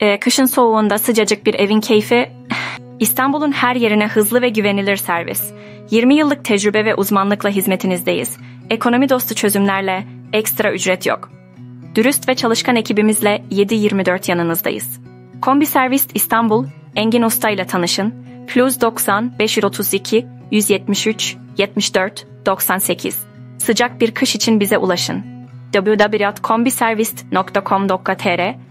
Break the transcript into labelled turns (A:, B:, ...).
A: Ee, kışın soğuğunda sıcacık bir evin keyfi İstanbul'un her yerine hızlı ve güvenilir servis. 20 yıllık tecrübe ve uzmanlıkla hizmetinizdeyiz. Ekonomi dostu çözümlerle ekstra ücret yok. Dürüst ve çalışkan ekibimizle 7-24 yanınızdayız. Kombi Servis İstanbul, Engin Usta ile tanışın. Plus 90 532 173 74 98. Sıcak bir kış için bize ulaşın. www.kombiservis.com.tr